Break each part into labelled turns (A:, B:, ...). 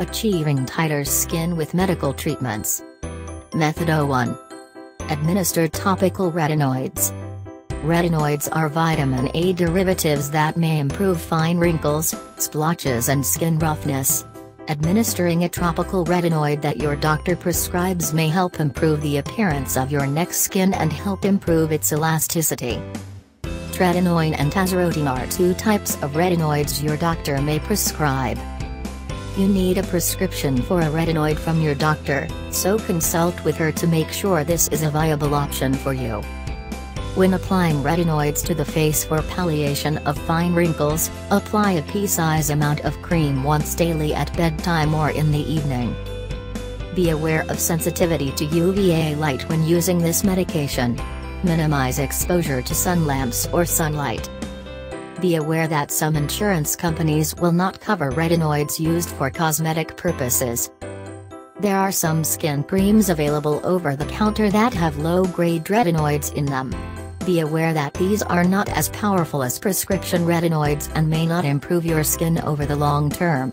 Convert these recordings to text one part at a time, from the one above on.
A: Achieving tighter skin with medical treatments. Method 01. Administer topical retinoids. Retinoids are vitamin A derivatives that may improve fine wrinkles, splotches and skin roughness. Administering a topical retinoid that your doctor prescribes may help improve the appearance of your neck skin and help improve its elasticity. Tretinoin and tazarotene are two types of retinoids your doctor may prescribe. You need a prescription for a retinoid from your doctor, so consult with her to make sure this is a viable option for you. When applying retinoids to the face for palliation of fine wrinkles, apply a pea-size amount of cream once daily at bedtime or in the evening. Be aware of sensitivity to UVA light when using this medication. Minimize exposure to sun lamps or sunlight. Be aware that some insurance companies will not cover retinoids used for cosmetic purposes. There are some skin creams available over the counter that have low-grade retinoids in them. Be aware that these are not as powerful as prescription retinoids and may not improve your skin over the long term.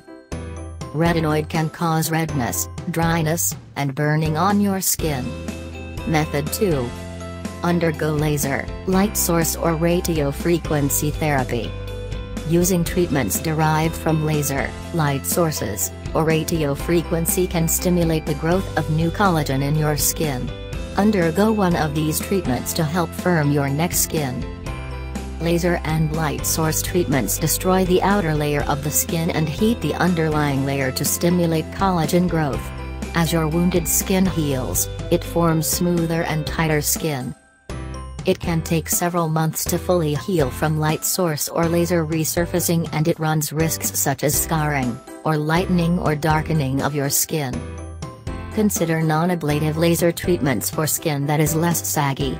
A: Retinoid can cause redness, dryness, and burning on your skin. Method 2. Undergo laser, light source or radiofrequency therapy. Using treatments derived from laser, light sources, or radiofrequency can stimulate the growth of new collagen in your skin. Undergo one of these treatments to help firm your neck skin. Laser and light source treatments destroy the outer layer of the skin and heat the underlying layer to stimulate collagen growth. As your wounded skin heals, it forms smoother and tighter skin. It can take several months to fully heal from light source or laser resurfacing and it runs risks such as scarring, or lightening or darkening of your skin. Consider non-ablative laser treatments for skin that is less saggy.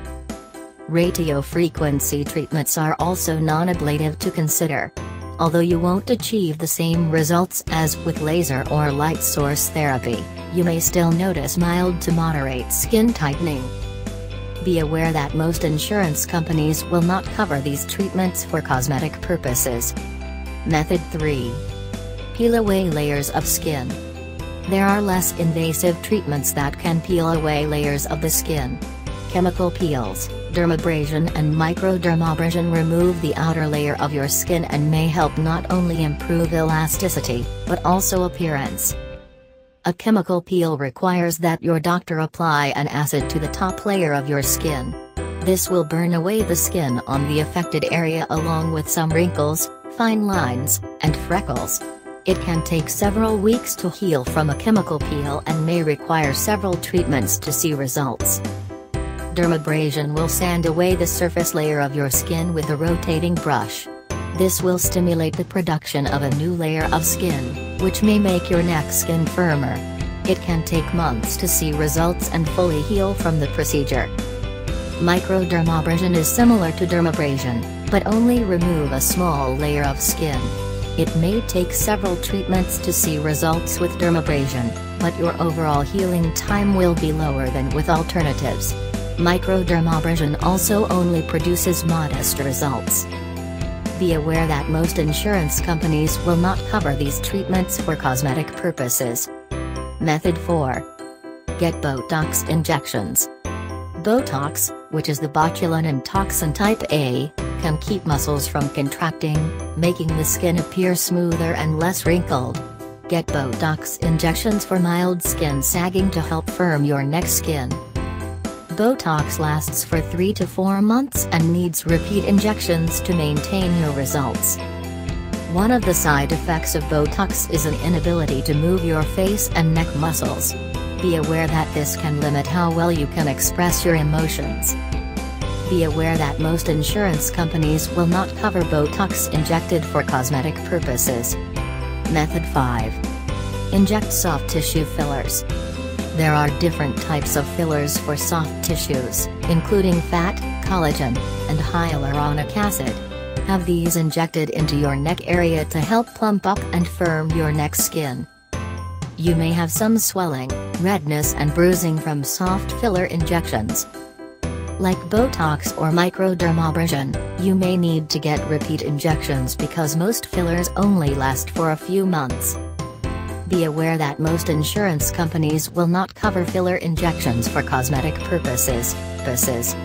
A: Radiofrequency treatments are also non-ablative to consider. Although you won't achieve the same results as with laser or light source therapy, you may still notice mild to moderate skin tightening. Be aware that most insurance companies will not cover these treatments for cosmetic purposes. Method 3. Peel away layers of skin. There are less invasive treatments that can peel away layers of the skin. Chemical peels, dermabrasion and microdermabrasion remove the outer layer of your skin and may help not only improve elasticity, but also appearance. A chemical peel requires that your doctor apply an acid to the top layer of your skin. This will burn away the skin on the affected area along with some wrinkles, fine lines, and freckles. It can take several weeks to heal from a chemical peel and may require several treatments to see results. Dermabrasion will sand away the surface layer of your skin with a rotating brush. This will stimulate the production of a new layer of skin, which may make your neck skin firmer. It can take months to see results and fully heal from the procedure. Microdermabrasion is similar to dermabrasion, but only remove a small layer of skin. It may take several treatments to see results with dermabrasion, but your overall healing time will be lower than with alternatives. Microdermabrasion also only produces modest results. Be aware that most insurance companies will not cover these treatments for cosmetic purposes. Method 4. Get Botox injections. Botox, which is the botulinum toxin type A, can keep muscles from contracting, making the skin appear smoother and less wrinkled. Get Botox injections for mild skin sagging to help firm your neck skin. Botox lasts for 3 to 4 months and needs repeat injections to maintain your results. One of the side effects of Botox is an inability to move your face and neck muscles. Be aware that this can limit how well you can express your emotions. Be aware that most insurance companies will not cover Botox injected for cosmetic purposes. Method 5. Inject soft tissue fillers. There are different types of fillers for soft tissues, including fat, collagen, and hyaluronic acid. Have these injected into your neck area to help plump up and firm your neck skin. You may have some swelling, redness and bruising from soft filler injections. Like Botox or microdermabrasion, you may need to get repeat injections because most fillers only last for a few months. Be aware that most insurance companies will not cover filler injections for cosmetic purposes. purposes.